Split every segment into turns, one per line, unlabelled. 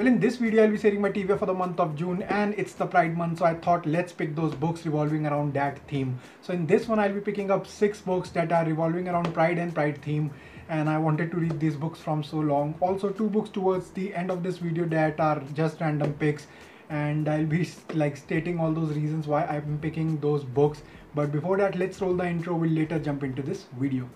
Well, in this video, I'll be sharing my TBR for the month of June and it's the Pride month. So I thought let's pick those books revolving around that theme. So in this one, I'll be picking up six books that are revolving around Pride and Pride theme. And I wanted to read these books from so long. Also two books towards the end of this video that are just random picks. And I'll be like stating all those reasons why I'm picking those books. But before that, let's roll the intro. We'll later jump into this video.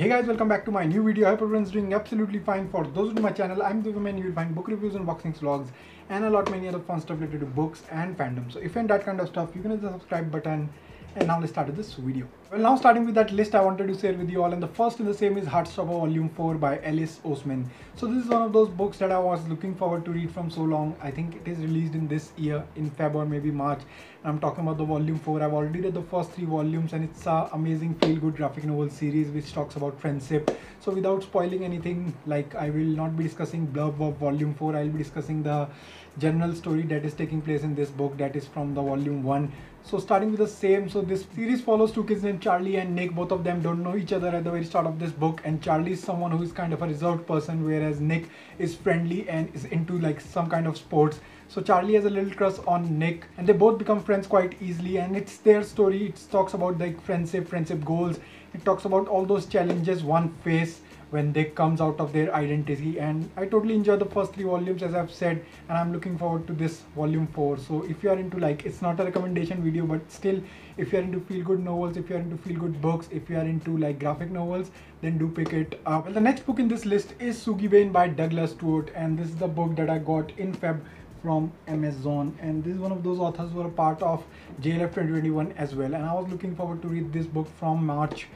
Hey guys, welcome back to my new video. I hope everyone's doing absolutely fine. For those of my channel, I'm the woman. You'll find book reviews, unboxings, vlogs, and a lot many other fun stuff related to books and fandom. So if you're that kind of stuff, you can hit the subscribe button. And now let's start this video. Well, now starting with that list I wanted to share with you all, and the first in the same is Heartstopper Volume 4 by Alice Oseman. So this is one of those books that I was looking forward to read from so long. I think it is released in this year, in Feb or maybe March. I'm talking about the Volume 4. I've already read the first three volumes, and it's an amazing feel-good graphic novel series which talks about friendship. So without spoiling anything, like I will not be discussing blurb of Volume 4. I'll be discussing the general story that is taking place in this book that is from the Volume 1 so starting with the same, so this series follows two kids named Charlie and Nick. Both of them don't know each other at the very start of this book. And Charlie is someone who is kind of a reserved person, whereas Nick is friendly and is into like some kind of sports. So Charlie has a little crush on Nick and they both become friends quite easily. And it's their story. It talks about like friendship, friendship goals. It talks about all those challenges one face when they comes out of their identity. And i totally enjoy the first three volumes as i've said and i'm looking forward to this volume four. So if you are into like it's not a recommendation video but still if you're into feel good novels if you're into feel good books if you are into like graphic novels then do pick it up. Well the next book in this list is Shuggie Bain by douglas stuart and this is the book that i got in feb from Amazon. And this is one of those authors who are part of JLF 2021 as well. And I was looking forward to read this book from March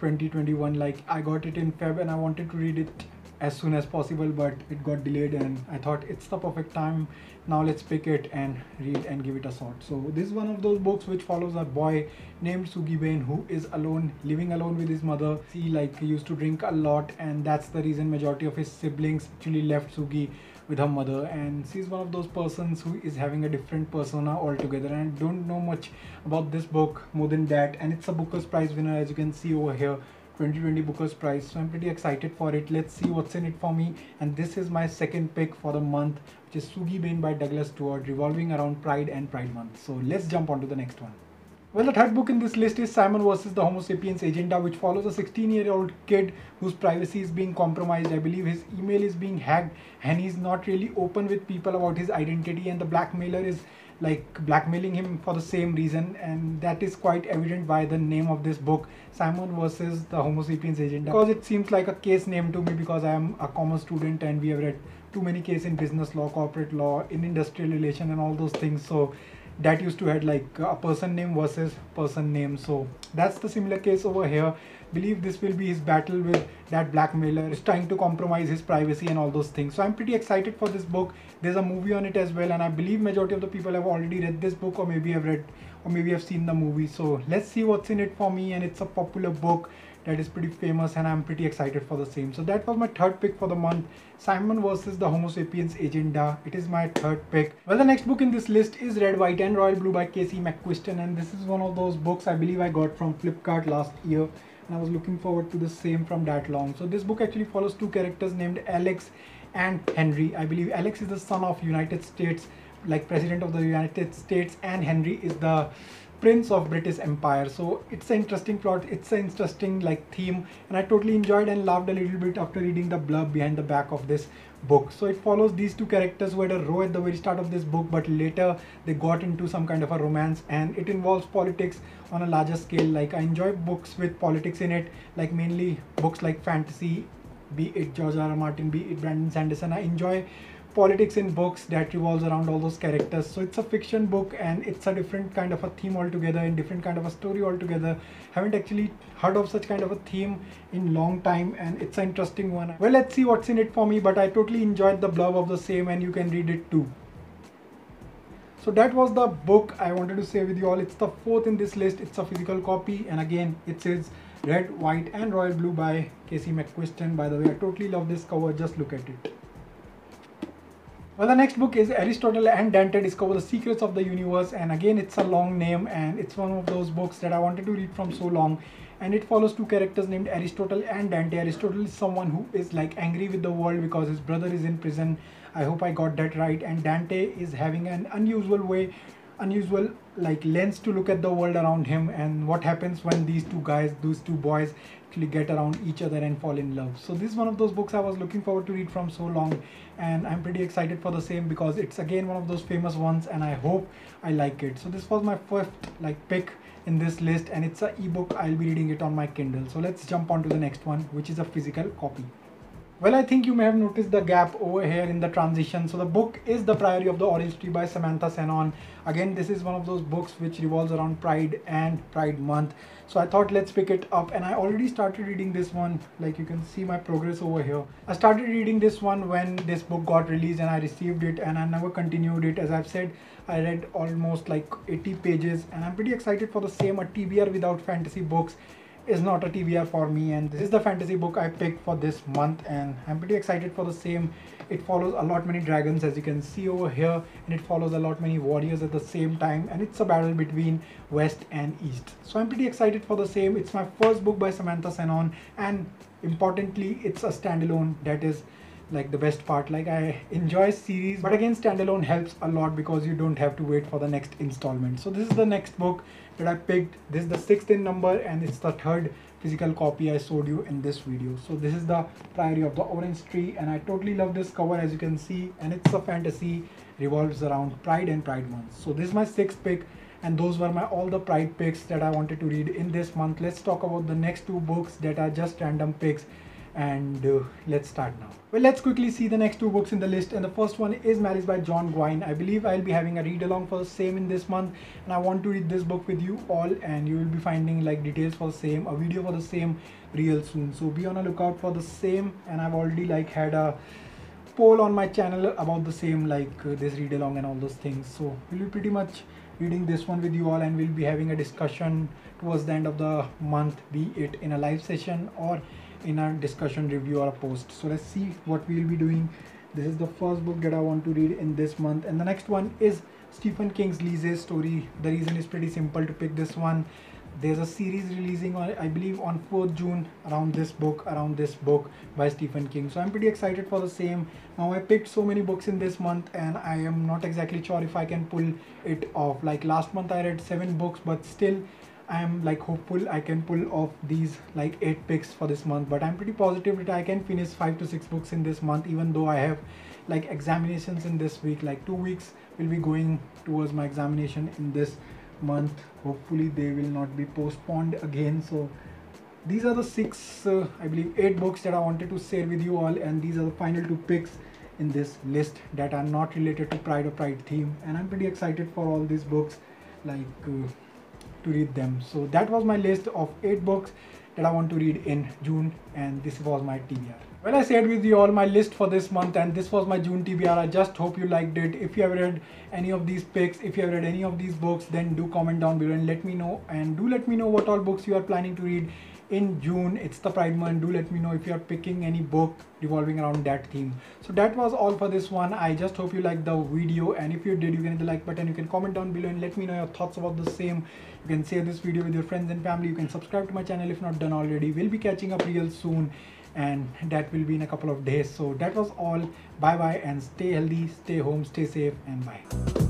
2021 like i got it in feb and i wanted to read it as soon as possible but it got delayed and i thought it's the perfect time. Now let's pick it and read and give it a shot so this is one of those books which follows a boy named Shuggie Bain who is alone living alone with his mother. He like he used to drink a lot and that's the reason majority of his siblings actually left Shuggie with her mother and she's one of those persons who is having a different persona altogether and don't know much about this book more than that and it's a Booker's Prize winner as you can see over here 2020 Booker's Prize so I'm pretty excited for it. Let's see what's in it for me and this is my second pick for the month which is Shuggie Bain by Douglas Stuart revolving around Pride and Pride Month. So let's jump on to the next one well, the third book in this list is Simon versus the Homo sapiens agenda, which follows a 16 year old kid whose privacy is being compromised. I believe his email is being hacked and he's not really open with people about his identity, and the blackmailer is like blackmailing him for the same reason. And that is quite evident by the name of this book, Simon versus the Homo sapiens agenda, because it seems like a case name to me because I am a commerce student and we have read too many cases in business law, corporate law, in industrial relation, and all those things. So that used to had like a person name versus person name. So that's the similar case over here. Believe this will be his battle with that blackmailer is trying to compromise his privacy and all those things. So i'm pretty excited for this book. There's a movie on it as well and i believe majority of the people have already read this book or maybe have read or maybe have seen the movie. So let's see what's in it for me and it's a popular book that is pretty famous and I'm pretty excited for the same. So that was my third pick for the month. Simon versus the Homo sapiens agenda. It is my third pick. Well, the next book in this list is Red, White and Royal Blue by Casey McQuiston and this is one of those books I believe I got from Flipkart last year and I was looking forward to the same from that long. So this book actually follows two characters named Alex and Henry. I believe Alex is the son of United States like president of the United States and Henry is the prince of british empire. So it's an interesting plot it's an interesting like theme and i totally enjoyed and loved a little bit after reading the blurb behind the back of this book. So it follows these two characters who had a row at the very start of this book but later they got into some kind of a romance and it involves politics on a larger scale. Like i enjoy books with politics in it like mainly books like fantasy be it george r r martin be it brandon sanderson. I enjoy politics in books that revolves around all those characters. So it's a fiction book and it's a different kind of a theme altogether and different kind of a story altogether. Haven't actually heard of such kind of a theme in long time and it's an interesting one. Well let's see what's in it for me but i totally enjoyed the blurb of the same and you can read it too. So that was the book i wanted to say with you all. It's the fourth in this list. It's a physical copy and again it says red white and royal blue by casey mcquiston by the way i totally love this cover. Just look at it Well, the next book is Aristotle and Dante Discover the Secrets of the Universe, and again, it's a long name, and it's one of those books that I wanted to read from so long. And it follows two characters named Aristotle and Dante. Aristotle is someone who is like angry with the world because his brother is in prison. I hope I got that right. And Dante is having an unusual way unusual like lens to look at the world around him and what happens when these two guys those two boys actually get around each other and fall in love. So this is one of those books i was looking forward to read from so long and i'm pretty excited for the same because it's again one of those famous ones and i hope i like it. So this was my first like pick in this list and it's a ebook. I'll be reading it on my kindle. So let's jump on to the next one which is a physical copy well, I think you may have noticed the gap over here in the transition. So the book is The Priory of the Orange Tree by Samantha Shannon. Again, this is one of those books which revolves around Pride and Pride Month. So I thought let's pick it up and I already started reading this one. Like you can see my progress over here. I started reading this one when this book got released and I received it and I never continued it. As I've said, I read almost like 80 pages and I'm pretty excited for the same, a TBR without fantasy books is not a TBR for me and this is the fantasy book I picked for this month and I'm pretty excited for the same. It follows a lot many dragons as you can see over here and it follows a lot many warriors at the same time and it's a battle between west and east. So I'm pretty excited for the same. It's my first book by Samantha Shannon and importantly it's a standalone that is like the best part. Like i enjoy series but again standalone helps a lot because you don't have to wait for the next installment. So this is the next book that i picked. This is the sixth in number and it's the third physical copy i showed you in this video. So this is the priory of the orange tree and i totally love this cover as you can see and it's a fantasy revolves around pride and pride month. So this is my sixth pick and those were my all the pride picks that i wanted to read in this month. Let's talk about the next two books that are just random picks and uh, let's start now. Well, let's quickly see the next two books in the list and the first one is Malice by John Gwynne. I believe I'll be having a read along for the same in this month and I want to read this book with you all and you will be finding like details for same, a video for the same real soon. So be on a lookout for the same and I've already like had a poll on my channel about the same like uh, this read along and all those things. So we'll be pretty much reading this one with you all and we'll be having a discussion towards the end of the month be it in a live session or in our discussion review or a post. So let's see what we'll be doing. This is the first book that i want to read in this month. And the next one is stephen king's Lisey's story. The reason is pretty simple to pick this one. There's a series releasing on i believe on 4th june around this book around this book by stephen king. So i'm pretty excited for the same. Now i picked so many books in this month and i am not exactly sure if i can pull it off. Like last month i read seven books but still I am like hopeful I can pull off these like eight picks for this month but I'm pretty positive that I can finish five to six books in this month even though I have like examinations in this week. Like two weeks will be going towards my examination in this month. Hopefully they will not be postponed again. So these are the six uh, I believe eight books that I wanted to share with you all and these are the final two picks in this list that are not related to pride or pride theme. And I'm pretty excited for all these books. Like uh, to read them. So that was my list of eight books that I want to read in June and this was my TBR. Well, I shared with you all my list for this month and this was my June TBR. I just hope you liked it. If you have read any of these picks, if you have read any of these books, then do comment down below and let me know. And do let me know what all books you are planning to read in June. It's the Pride month. Do let me know if you are picking any book revolving around that theme. So that was all for this one. I just hope you liked the video and if you did, you can hit the like button. You can comment down below and let me know your thoughts about the same. You can share this video with your friends and family. You can subscribe to my channel if not done already. We'll be catching up real soon and that will be in a couple of days. So that was all. Bye bye and stay healthy, stay home, stay safe and bye.